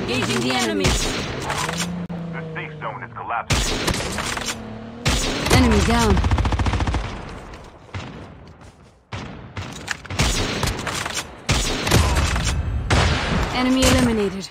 Engaging the enemy. The safe zone is collapsing. Enemy down. Enemy eliminated.